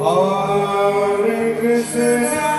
Hare Krishna